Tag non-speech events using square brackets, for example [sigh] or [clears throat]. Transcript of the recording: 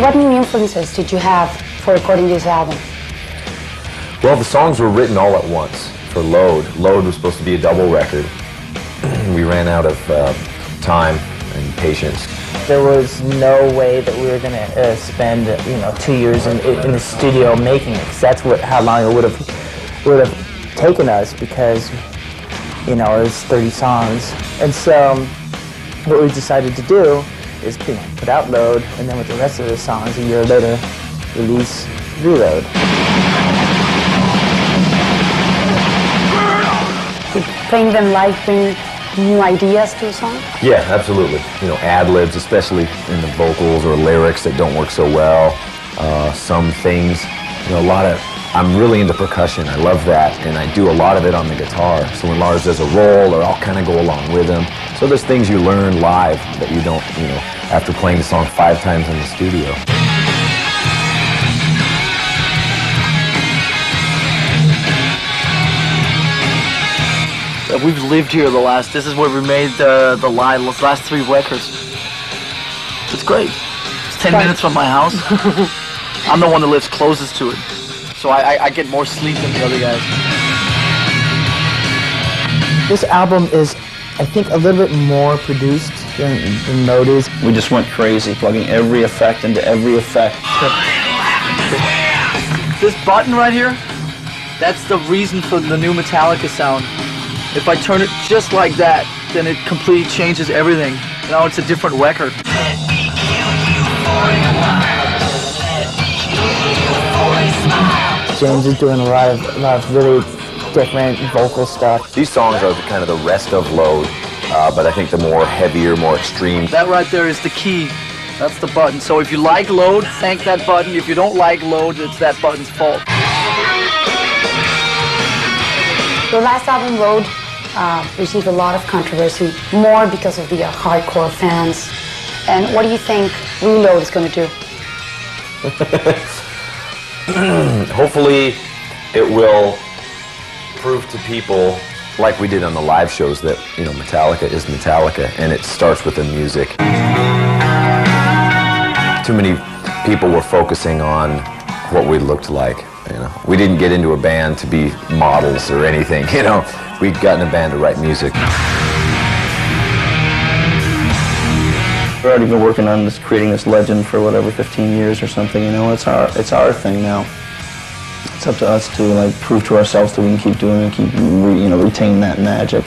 what new influences did you have for recording this album? Well, the songs were written all at once for Load. Load was supposed to be a double record. [clears throat] we ran out of uh, time and patience. There was no way that we were going to uh, spend, you know, two years in, in the studio making it. Cause that's what how long it would have would have taken us because, you know, it was 30 songs. And so, what we decided to do is you know, put out Load, and then with the rest of the songs, a year later, release Reload. Did playing them live bring new ideas to a song? Yeah, absolutely. You know, ad libs, especially in the vocals or lyrics that don't work so well. Uh, some things, you know, a lot of. I'm really into percussion. I love that, and I do a lot of it on the guitar. So when Lars does a roll, or I'll kind of go along with him. So there's things you learn live that you don't, you know, after playing the song five times in the studio. Uh, we've lived here the last. This is where we made the the line, the last three records. It's great. It's ten minutes from my house. [laughs] I'm the one that lives closest to it, so I, I, I get more sleep than the other guys. This album is, I think, a little bit more produced than, than Load is. We just went crazy, plugging every effect into every effect. This button right here, that's the reason for the new Metallica sound. If I turn it just like that, then it completely changes everything. Now it's a different record. James is doing a lot of, a lot of really different vocal stuff. These songs are kind of the rest of Load, uh, but I think the more heavier, more extreme. That right there is the key. That's the button. So if you like load, thank that button. If you don't like load, it's that button's fault. The last album, Load, uh, received a lot of controversy, more because of the uh, hardcore fans. And what do you think Reload is going to do? [laughs] Hopefully, it will prove to people, like we did on the live shows, that you know Metallica is Metallica, and it starts with the music. Too many people were focusing on what we looked like. You know, we didn't get into a band to be models or anything. [laughs] You know, we got in a band to write music. We've already been working on this, creating this legend for whatever, 15 years or something. You know, it's our it's our thing now. It's up to us to like prove to ourselves that we can keep doing it, keep you know retain that magic.